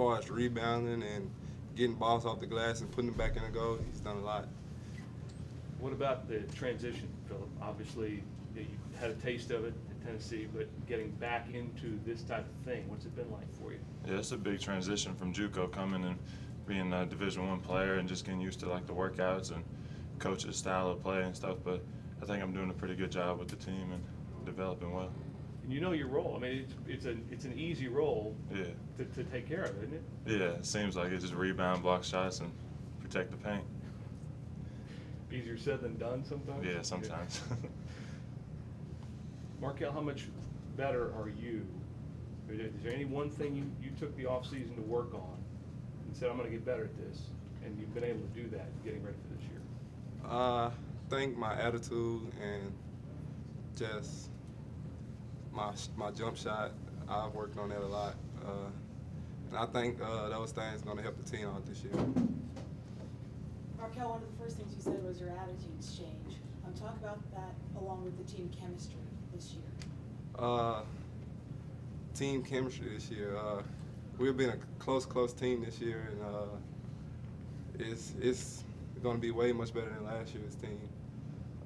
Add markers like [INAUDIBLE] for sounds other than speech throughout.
far as rebounding and getting balls off the glass and putting them back in the goal, he's done a lot. What about the transition, Philip? Obviously, you had a taste of it in Tennessee, but getting back into this type of thing, what's it been like for you? Yeah, it's a big transition from JUCO coming and being a Division One player and just getting used to like the workouts and coach's style of play and stuff. But I think I'm doing a pretty good job with the team and developing well. And you know your role. I mean, it's, it's an it's an easy role Yeah, to, to take care of, isn't it? yeah. It seems like it just rebound, block shots, and protect the paint. Easier said than done sometimes. Yeah, sometimes. [LAUGHS] Markel, how much better are you? Is there any one thing you, you took the off season to work on and said, I'm gonna get better at this, and you've been able to do that, getting ready for this year? Uh, I think my attitude and just my my jump shot, I've worked on that a lot. Uh, and I think uh, those things going to help the team out this year. Markel, one of the first things you said was your attitudes change. Um, talk about that along with the team chemistry this year. Uh, team chemistry this year. Uh, we've been a close, close team this year, and uh, it's it's going to be way much better than last year's team.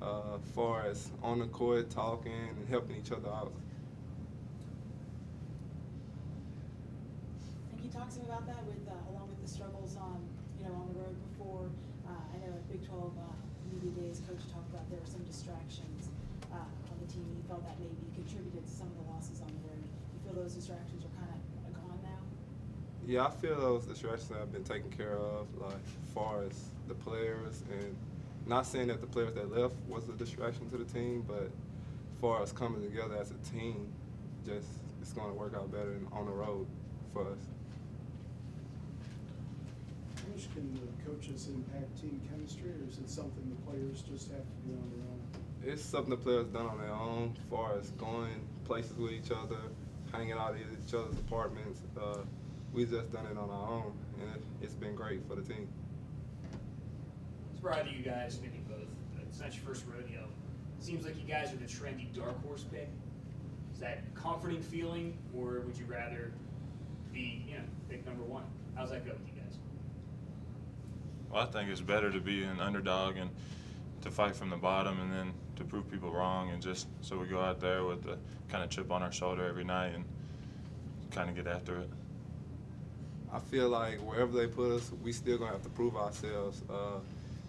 Uh, far as on the court, talking and helping each other out. And can you talk some about that with, uh, along with the struggles on, you know, on the road before? Uh, I know at Big 12 uh, Media Days, Coach talked about there were some distractions uh, on the team. He felt that maybe contributed to some of the losses on the road. You feel those distractions are kind of gone now? Yeah, I feel those distractions have been taken care of, like far as the players, and not saying that the players that left was a distraction to the team, but far as coming together as a team, just it's going to work out better on the road for us. How much can the coaches impact team chemistry, or is it something the players just have to do on their own? It's something the players done on their own, as far as going places with each other, hanging out at each other's apartments. Uh, we just done it on our own, and it, it's been great for the team. It's proud of you guys, maybe both. It's not your first rodeo. Seems like you guys are the trendy dark horse pick. Is that a comforting feeling, or would you rather be, you know, pick number one? How's that go with you guys? Well, I think it's better to be an underdog and to fight from the bottom and then to prove people wrong and just so we go out there with a kind of chip on our shoulder every night and kind of get after it. I feel like wherever they put us, we still gonna have to prove ourselves. Uh,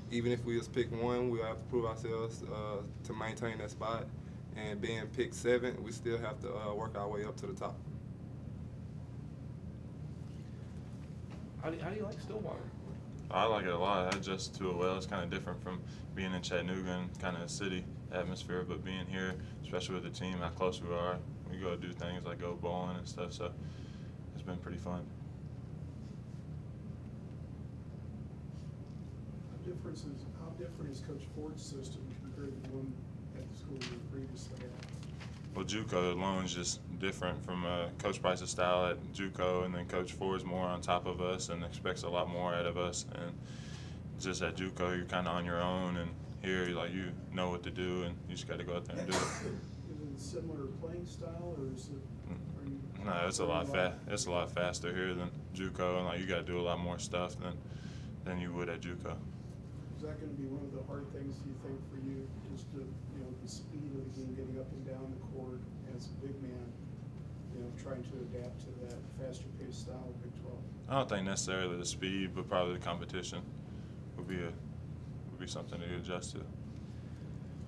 even if we just pick one, we'll have to prove ourselves uh, to maintain that spot. And being picked seven, we still have to uh, work our way up to the top. How do, how do you like Stillwater? I like it a lot. I adjust to it well. It's kind of different from being in Chattanooga and kind of a city atmosphere, but being here, especially with the team, how close we are, we go do things like go bowling and stuff. So it's been pretty fun. How different is, how different is Coach Ford's system compared to the one at the school you previously had? Well, JUCO alone is just different from uh, Coach Price's style at JUCO, and then Coach Ford's more on top of us and expects a lot more out of us. And just at JUCO, you're kind of on your own, and here, like you know what to do, and you just got to go out there and do it. Is it a similar playing style, or is it? are you- No, it's a lot fa- It's a lot faster here than JUCO, and like you got to do a lot more stuff than than you would at JUCO. Is that gonna be one of the hard things, do you think, for you, just to, you know, the speed of the game, getting up and down the court as a big man, you know, trying to adapt to that faster paced style of Big Twelve? I don't think necessarily the speed, but probably the competition would be a would be something to adjust to.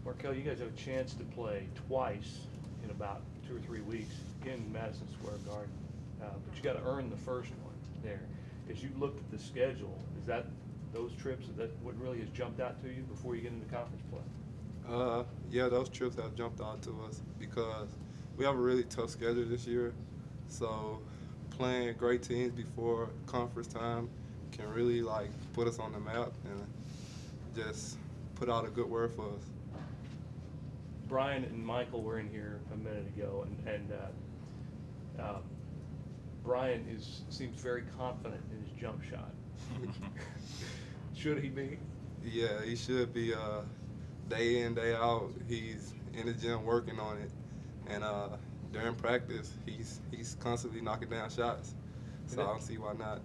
Markel, you guys have a chance to play twice in about two or three weeks in Madison Square Garden, uh, but you got to earn the first one there. As you looked at the schedule, is that those trips? Is that what really has jumped out to you before you get into conference play? Uh, yeah, those trips have jumped out to us because we have a really tough schedule this year. So playing great teams before conference time can really like put us on the map and just put out a good word for us. Brian and Michael were in here a minute ago, and, and uh, uh, Brian is seems very confident in his jump shot. [LAUGHS] Should he be? Yeah, he should be uh, day in, day out. He's in the gym working on it. And uh, during practice, he's he's constantly knocking down shots. So I don't see why not.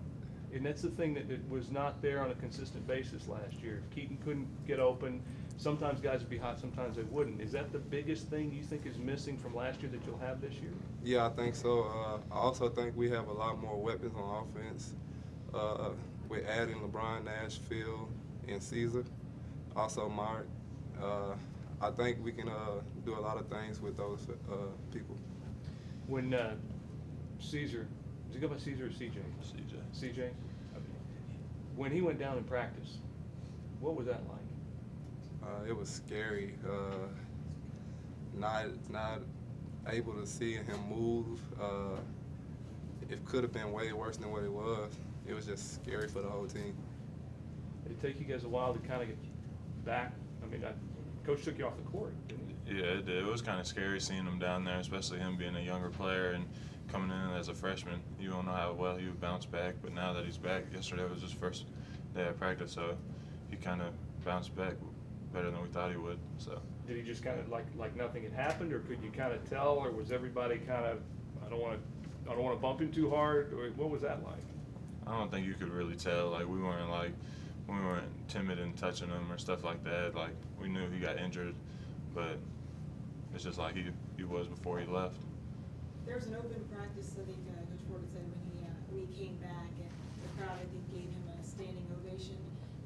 And that's the thing that, that was not there on a consistent basis last year. If Keiton couldn't get open, sometimes guys would be hot, sometimes they wouldn't. Is that the biggest thing you think is missing from last year that you'll have this year? Yeah, I think so. Uh, I also think we have a lot more weapons on offense. Uh, we're adding Le'Bryan Nash, Phil, and Cezar. Also Mark. Uh, I think we can uh, do a lot of things with those uh, people. When uh, Cezar, does he go by Cezar or CJ? CJ. CJ? Okay. When he went down in practice, what was that like? Uh, it was scary. Uh, not not able to see him move. Uh, it could have been way worse than what it was. It was just scary for the whole team. Did it take you guys a while to kind of get back? I mean, I, coach took you off the court, didn't he? Yeah, it, did. it was kind of scary seeing him down there, especially him being a younger player and coming in as a freshman. You don't know how well he would bounce back, but now that he's back, yesterday was his first day of practice, so he kind of bounced back better than we thought he would. So Did he just kind of like like nothing had happened, or could you kind of tell, or was everybody kind of I don't want to I don't want to bump him too hard, or what was that like? I don't think you could really tell. Like we weren't like we weren't timid in touching him or stuff like that. Like we knew he got injured, but it's just like he he was before he left. There was an open practice, I think, uh, Coach Ford said when he, uh, when he came back, and the crowd, I think, gave him a standing ovation.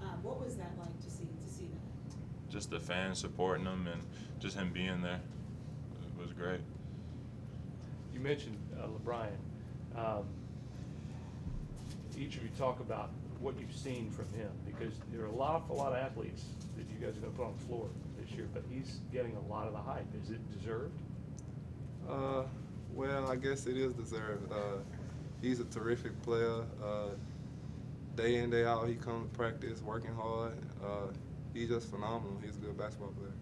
Um, what was that like to see, to see that? Just the fans supporting him and just him being there it was great. You mentioned uh, Le'Bryan. Um, each of you talk about what you've seen from him, because there are a lot, a lot of athletes that you guys are going to put on the floor this year, but he's getting a lot of the hype. Is it deserved? Uh, well, I guess it is deserved. Uh, he's a terrific player. Uh, day in, day out, he comes to practice, working hard. Uh, he's just phenomenal. He's a good basketball player.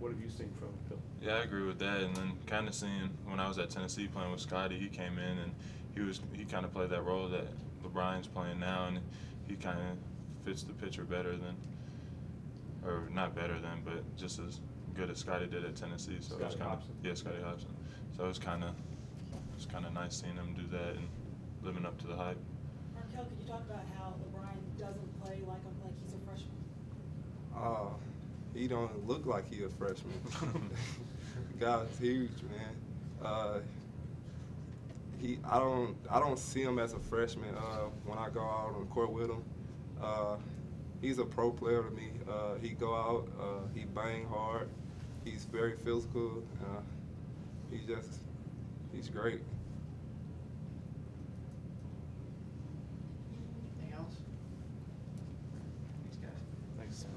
What have you seen from him, Phil? Yeah, I agree with that. And then kind of seeing when I was at Tennessee playing with Scotty, he came in and he was he kind of played that role that Le'Bryan's playing now, and he kind of fits the picture better than, or not better than, but just as good as Scotty did at Tennessee. So it was Scotty kind of yeah, Scotty Hopson. So it was kind of it's kind of nice seeing him do that and living up to the hype. Markel, could you talk about how Le'Bryan doesn't play like, a- like he's a freshman? Uh, he don't look like he a freshman. [LAUGHS] Guy's huge, man. Uh, he, I don't, I don't see him as a freshman. Uh, when I go out on the court with him, uh, he's a pro player to me. Uh, he go out, uh, he bang hard. He's very physical. Uh, he's just, he's great.